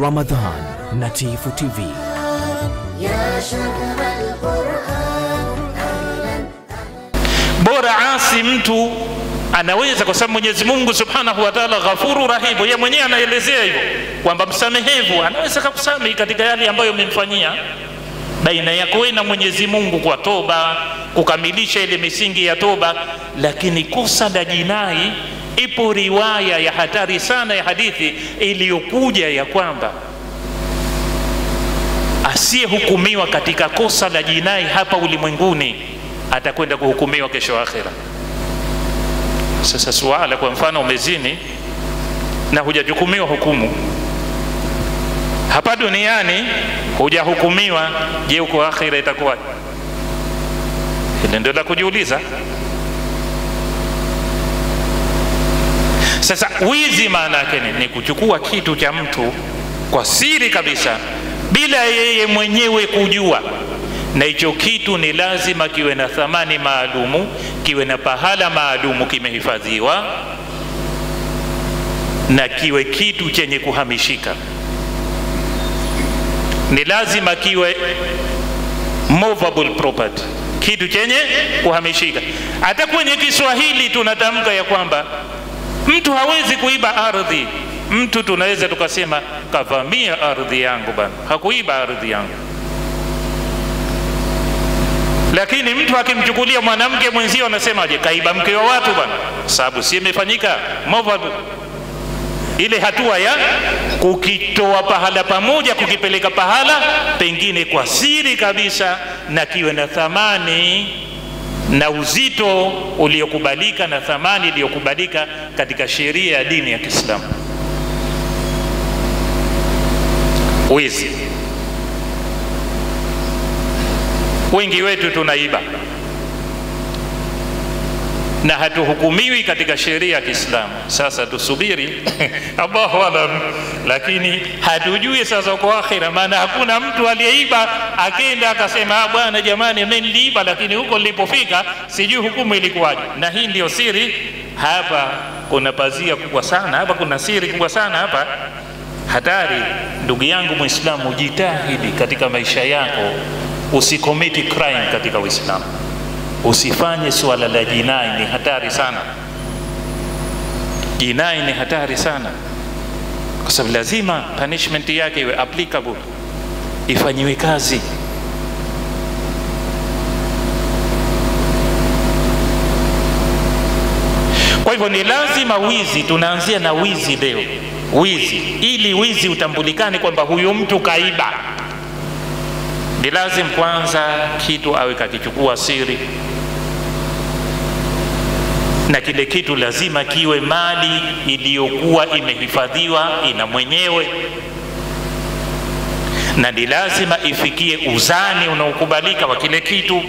Ramadan na Tifu TV. Bora asi mtu anaweza kwa sababu Mwenyezi Mungu Subhanahu wa Ta'ala ghafuru rahimu, yeye mwenyewe anaelezea hivyo kwamba msamehevu, anaweza kakusamehe katika yale ambayo umemfanyia baina yako wewe na Mwenyezi Mungu kwa toba, kukamilisha ile misingi ya toba, lakini kosa la jinai ipo riwaya ya hatari sana ya hadithi iliyokuja ya kwamba asiyehukumiwa katika kosa la jinai hapa ulimwenguni atakwenda kuhukumiwa kesho akhira sasa suala kwa mfano umezini na hujajukumiwa hukumu. Hapa duniani hujahukumiwa je huko akhira itakuwa hili ndio la kujiuliza sasa wizi maana yake ni, ni kuchukua kitu cha mtu kwa siri kabisa bila yeye mwenyewe kujua. Na hicho kitu ni lazima kiwe na thamani maalumu kiwe na pahala maalumu kimehifadhiwa na kiwe kitu chenye kuhamishika. Ni lazima kiwe movable property kitu chenye kuhamishika. Hata kwenye kiswahili tunatamka ya kwamba mtu hawezi kuiba ardhi. Mtu tunaweza tukasema kavamia ardhi yangu bana hakuiba ardhi yangu. Lakini mtu akimchukulia mwanamke mwenzio anasemaje? Kaiba mke wa watu bana sababu si imefanyika. Movable ile hatua ya kukitoa pahala pamoja kukipeleka pahala pengine kwa siri kabisa na kiwe na thamani na uzito uliokubalika na thamani iliyokubalika katika sheria ya dini ya kiislamu. Wizi. Wengi wetu tunaiba na hatuhukumiwi katika sheria ya kiislamu. Sasa tusubiri. Allahu alam. Lakini hatujui sasa kwa akhira maana hakuna mtu aliyeiba akenda akasema "Ah, bwana jamani mimi niliiba lakini huko nilipofika sijui hukumu ilikuwaje. Na hii ndio siri. Hapa kuna pazia kubwa sana hapa kuna siri kubwa sana hapa. Hatari ndugu yangu Muislamu, jitahidi katika maisha yako usikomiti crime katika uislamu usifanye swala la jinai ni hatari sana. Jinai ni hatari sana. Kwa sababu lazima punishment yake iwe applicable. Ifanyiwe kazi. Kwa hivyo ni lazima wizi tunaanzia na wizi leo. Wizi. Ili wizi utambulikane kwamba huyu mtu kaiba. Ni lazima kwanza kitu awe kakichukua siri na kile kitu lazima kiwe mali iliyokuwa imehifadhiwa ina mwenyewe. Na ni lazima ifikie uzani unaokubalika wa kile kitu.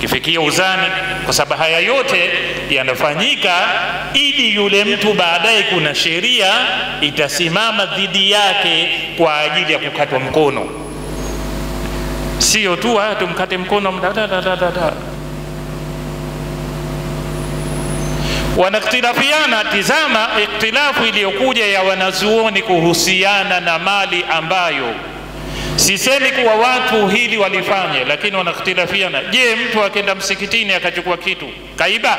Kifikie uzani kwa sababu haya yote yanafanyika ili yule mtu baadaye kuna sheria itasimama dhidi yake kwa ajili ya kukatwa mkono. Sio tu "Ah, tumkate mkono mda- wanakhtilafiana tizama ikhtilafu iliyokuja ya wanazuoni kuhusiana na mali ambayo sisemi kuwa watu hili walifanya lakini wanakhtilafiana je mtu akenda msikitini akachukua kitu kaiba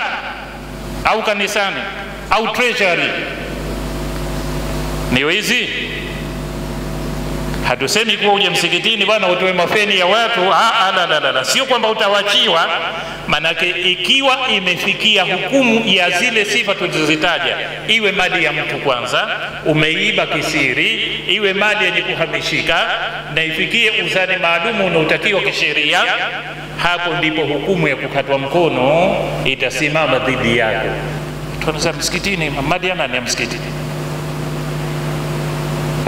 au kanisani au treasury? Ni wizi hatusemi kuwa uje msikitini bwana utoe mafeni ya watu. Ah, ah, la, la, la, la. sio kwamba utawachiwa manake ikiwa imefikia hukumu ya zile sifa tulizozitaja iwe mali ya mtu kwanza umeiba kisiri iwe mali yenye kuhamishika na ifikie uzani maalumu unaotakiwa kisheria hapo ndipo hukumu ya kukatwa mkono itasimama dhidi yako. Tunasema msikitini mali ya nani ya msikitini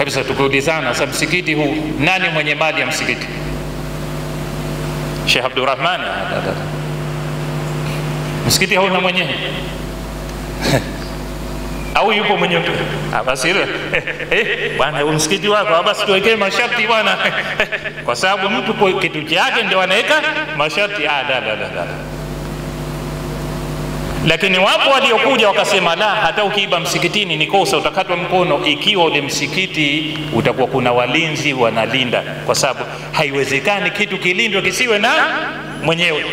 kabisa tukiulizana sasa msikiti huu nani mwenye mali ya msikiti Sheikh Abdurrahman ah, da, da. msikiti hauna mwenyewe au yupo mwenye Ah, basi hilo eh, bwana huu msikiti wako ah, basi tuwekee masharti bwana. Kwa sababu mtu kitu chake ndio anaweka masharti. Ah, da, da, da, da. Lakini wapo waliokuja wakasema la hata ukiiba msikitini ni kosa utakatwa mkono. Ikiwa ule msikiti utakuwa kuna walinzi wanalinda kwa sababu haiwezekani kitu kilindwe kisiwe na mwenyewe.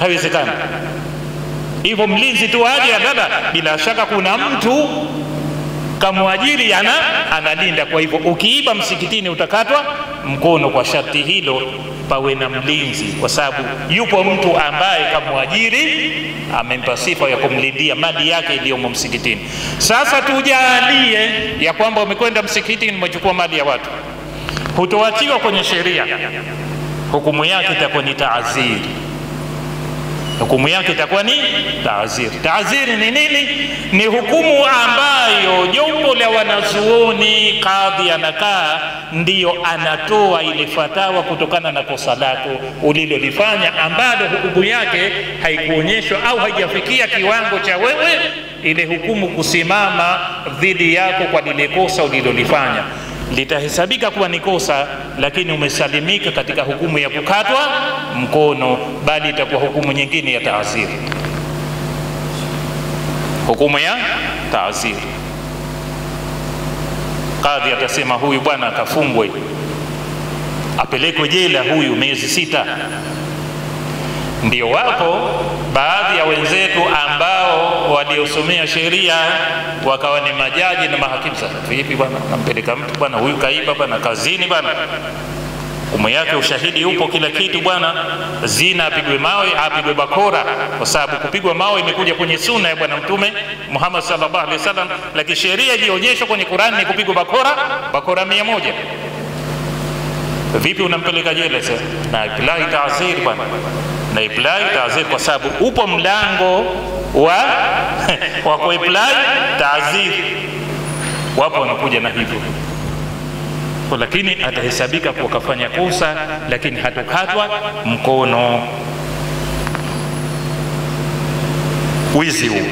Haiwezekani. Hivyo mlinzi tu aje dada bila shaka kuna mtu kamwajiri ana analinda. Kwa hivyo ukiiba msikitini utakatwa mkono. Kwa sharti hilo pawe na mlinzi. Kwa sababu yupo mtu ambaye kamwajiri amempa sifa ya kumlindia. Mali yake iliyomo msikitini. Sasa tujalie ya kwamba umekwenda msikitini umechukua mali ya watu. Hutoachiwa kwenye sheria. Hukumu yake itakuwa ni taaziri hukumu yake itakuwa ni taaziri. Taaziri ni nini? Ni hukumu ambayo jopo la wanazuoni, kadhi anakaa, ndiyo anatoa ile fatawa kutokana na kosa lako ulilolifanya, ambalo hukumu yake haikuonyeshwa au haijafikia kiwango cha wewe ile hukumu kusimama dhidi yako kwa lile kosa ulilolifanya litahesabika kuwa ni kosa, lakini umesalimika katika hukumu ya kukatwa mkono, bali itakuwa hukumu nyingine ya taazir hukumu ya taazir Kadhi atasema huyu bwana akafungwe, apelekwe jela huyu miezi sita. Ndio wapo baadhi ya wenzetu ambao waliosomea sheria wakawa ni majaji na mahakimu. Sasa vipi bwana, nampeleka mtu bwana, huyu kaiba bwana, kazini bwana, hukumu yake ushahidi upo, kila kitu bwana, zina apigwe mawe, apigwe bakora, kwa sababu kupigwa mawe imekuja kwenye sunna ya Bwana Mtume Muhammad sallallahu alaihi wasallam, lakini sheria iliyoonyeshwa kwenye Qur'ani ni kupigwa bakora, bakora mia moja. Vipi unampeleka jela sasa? Na bila taazir bwana na iplahi taazir, kwa sababu upo mlango wa wa kuiplahi taazir. Wapo wanakuja na hivyo lakini atahesabika kuwa kafanya kosa, lakini hatukatwa mkono. Wizi huu,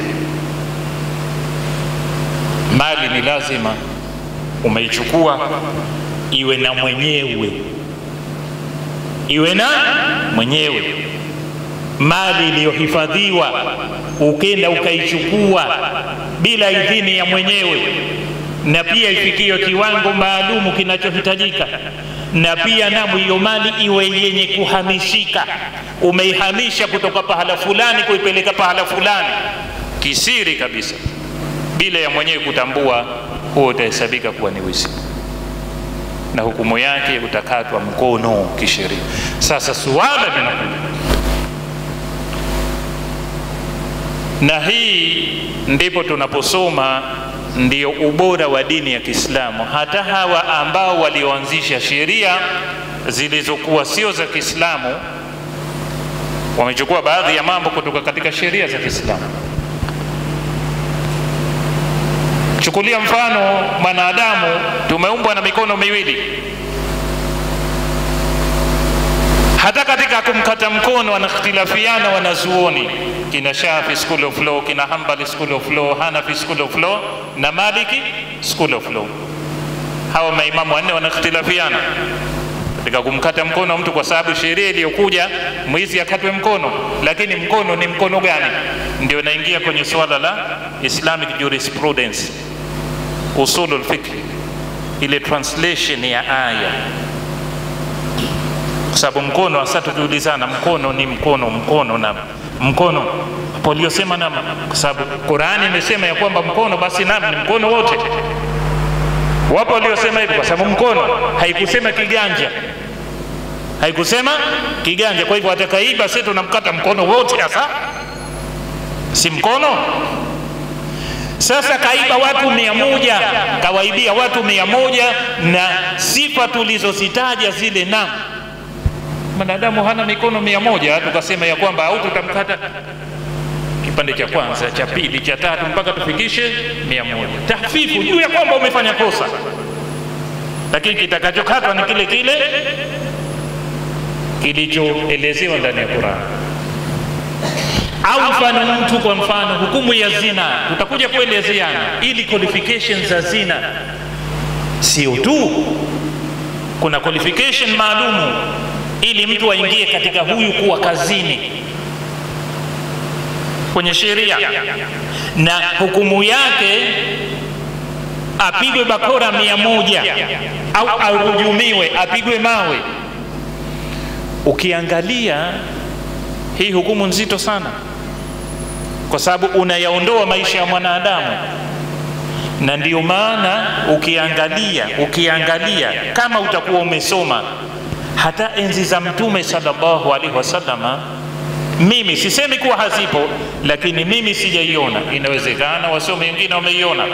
mali ni lazima umeichukua iwe na mwenyewe, iwe na mwenyewe mali iliyohifadhiwa ukenda ukaichukua bila idhini ya mwenyewe, na pia ifikie kiwango maalumu kinachohitajika, na pia namu hiyo mali iwe yenye kuhamishika. Umeihamisha kutoka pahala fulani kuipeleka pahala fulani. Kisiri kabisa, bila ya mwenyewe kutambua, huo utahesabika kuwa ni wizi. Na hukumu yake utakatwa mkono kisheria. Sasa suala linakuja na hii ndipo tunaposoma ndio ubora wa dini ya Kiislamu. Hata hawa ambao walioanzisha sheria zilizokuwa sio za Kiislamu wamechukua baadhi ya mambo kutoka katika sheria za Kiislamu. Chukulia mfano, mwanadamu tumeumbwa na mikono miwili. Hata katika kumkata mkono wanakhtilafiana wanazuoni kina Shafi school of law, kina Hanbali school of law, Hanafi school of law na Maliki school of law. Hawa maimamu wanne wanakhtilafiana katika kumkata mkono mtu, kwa sababu sheria iliyokuja mwizi akatwe mkono, lakini mkono ni mkono gani? Ndio naingia kwenye swala la Islamic jurisprudence, usulul fiqh, ile translation ya aya kwa sababu mkono hasa tukiulizana, mkono ni mkono, mkono na mkono. Poliosema nama, kwa sababu Qurani imesema ya kwamba mkono basi nam ni mkono wote. Wapo waliosema hivi, kwa sababu mkono haikusema kiganja, haikusema kiganja. Kwa hivyo atakaiba, sisi tunamkata mkono wote, hasa. Si mkono. Sasa kaiba watu mia moja, kawaibia watu mia moja na sifa tulizozitaja zile nam mwanadamu hana mikono mia moja, tukasema ya kwamba au tutamkata kipande cha kwanza cha pili cha tatu mpaka tufikishe mia moja, tahfifu juu ya kwamba umefanya kosa, lakini kitakachokatwa ni kile kile kilichoelezewa ndani ya Qur'an. Au mfano mtu, kwa mfano hukumu ya zina, tutakuja kuelezeana. Ili qualification za zina. Sio tu, kuna qualification maalumu ili mtu aingie katika huyu kuwa kazini. kwenye sheria. Na hukumu yake apigwe bakora mia moja. Au ahujumiwe apigwe mawe. Ukiangalia hii hukumu nzito sana. Kwa sababu unayaondoa maisha ya mwanadamu. Na ndio maana ukiangalia ukiangalia kama utakuwa umesoma hata enzi za mtume sallallahu alaihi wasallama mimi sisemi kuwa hazipo lakini mimi sijaiona. Inawezekana wasomi wengine wameiona.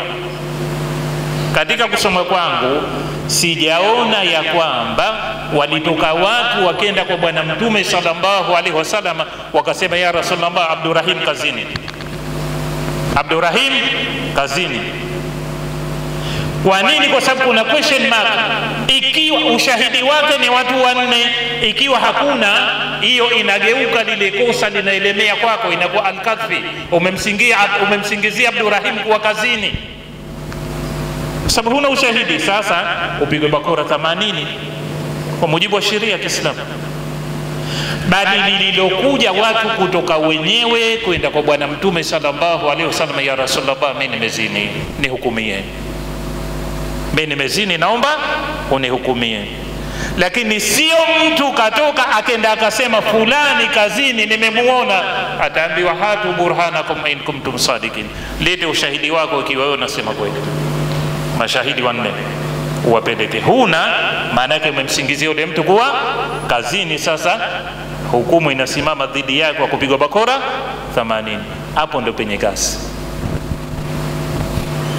Katika kusoma kwangu sijaona ya kwamba walitoka watu wakenda kwa bwana mtume sallallahu alaihi wasallam wakasema ya rasulllah abdurahim kazini. Abdurahim kazini kwa nini? Kwa sababu kuna question mark. Ikiwa ushahidi wake ni watu wanne ikiwa hakuna hiyo inageuka lile kosa linaelemea kwako inakuwa alkadhi umemsingia umemsingizia abdurahim kuwa kazini. Sababu huna ushahidi. Sasa upigwe bakora 80 kwa mujibu wa sheria ya kiislamu. Bali lililokuja watu kutoka wenyewe kwenda kwa bwana mtume sallallahu alaihi wasallam ya Rasulullah, mimi nimezini nihukumie mi nimezini naomba unihukumie. Lakini sio mtu katoka akenda akasema fulani kazini nimemuona. Ataambiwa hatu burhanakum in kuntum sadikin lete ushahidi wako ikiwa wewe unasema kweli. Mashahidi wanne uwapeleke huna maana yake umemsingizia yule mtu kuwa kazini. Sasa hukumu inasimama dhidi yake kwa kupigwa bakora 80 hapo ndio penye kasi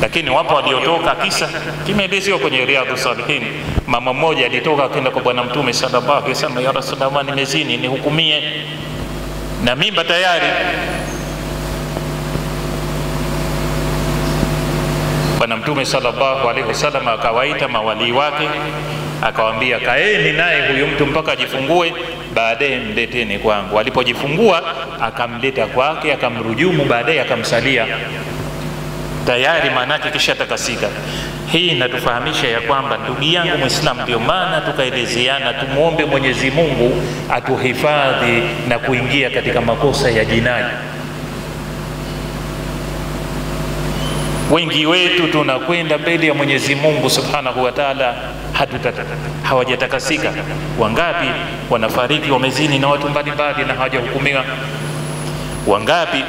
lakini wapo waliotoka kisa. Kimeelezewa kwenye riadhu salihin. Mama mmoja alitoka akenda kwa bwana mtume sallallahu alaihi wasallam ya rasulullah nimezini nihukumie. Na mimba tayari. Bwana mtume sallallahu alaihi wasallam akawaita mawalii wake akawambia kaeni naye huyu mtu mpaka ajifungue baadaye mleteni kwangu. Alipojifungua akamleta kwake akamrujumu baadaye akamsalia tayari maanake kisha takasika hii inatufahamisha ya kwamba ndugu yangu Muislamu, ndio maana tukaelezeana tumwombe mwenyezi mungu atuhifadhi na kuingia katika makosa ya jinai. Wengi wetu tunakwenda mbele ya mwenyezi mungu subhanahu wa taala hawajatakasika. Wangapi wanafariki wamezini na watu mbalimbali na hawajahukumiwa? Wangapi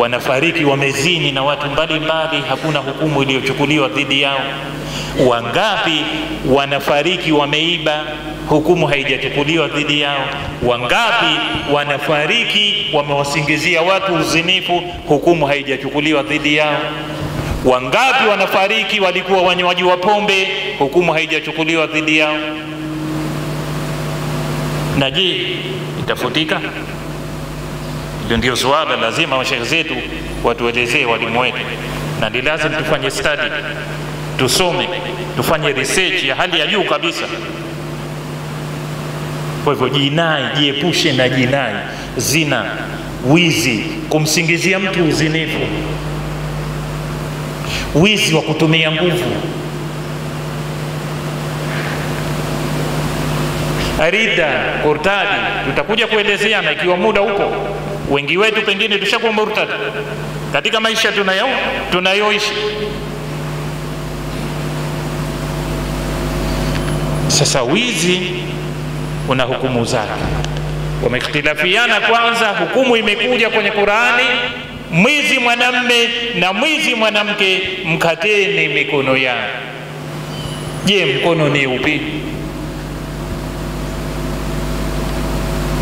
wanafariki wamezini na watu mbalimbali hakuna hukumu iliyochukuliwa dhidi yao. Wangapi wanafariki wameiba hukumu haijachukuliwa dhidi yao? Wangapi wanafariki wamewasingizia watu uzinifu hukumu haijachukuliwa dhidi yao? Wangapi wanafariki walikuwa wanywaji wa pombe hukumu haijachukuliwa dhidi yao? Na je itafutika ndio suala lazima mashehe zetu watuelezee walimu wetu. Na ni lazima tufanye study tusome tufanye research ya hali ya juu kabisa. Kwa hivyo jinai jiepushe na jinai zina wizi kumsingizia mtu uzinifu. Wizi wa kutumia nguvu. Arida kurtadi tutakuja kuelezeana ikiwa muda upo wengi wetu pengine tushakuwa murtad katika maisha tunayo tunayoishi. Sasa wizi una hukumu zake. Wameikhtilafiana kwanza hukumu imekuja kwenye qurani mwizi mwanamme na mwizi mwanamke mkateni mikono yao. Je mkono ni upi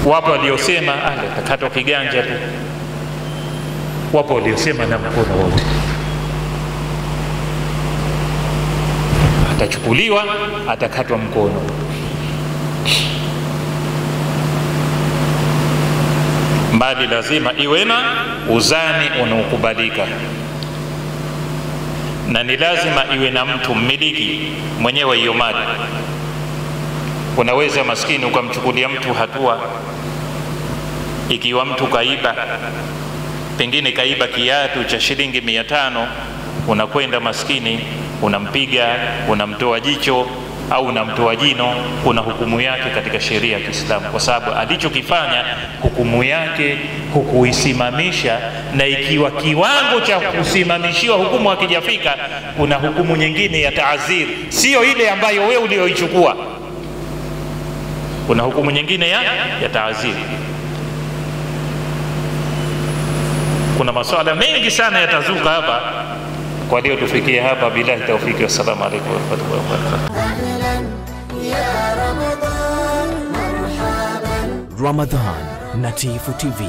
wapo waliosema atakatwa kiganja tu. Wapo waliosema na mkono wote. Atachukuliwa atakatwa mkono. Mbali lazima iwe na uzani unaokubalika. Na ni lazima iwe na mtu mmiliki mwenyewe hiyo mali unaweza maskini ukamchukulia mtu hatua. Ikiwa mtu kaiba pengine kaiba kiatu cha shilingi mia tano unakwenda maskini unampiga unamtoa jicho au unamtoa jino, kuna hukumu yake katika sheria ya Kiislamu, kwa sababu alichokifanya hukumu yake hukuisimamisha, na ikiwa kiwango cha kusimamishiwa hukumu hakijafika, kuna hukumu nyingine ya taazir, sio ile ambayo wewe ulioichukua kuna hukumu nyingine ya, ya taaziri. Kuna masuala mengi sana yatazuka hapa. Kwa leo tufikie hapa. Billahi taufiki wassalamu alaikum warahmatullahi wabarakatuh Ramadan na Tifu TV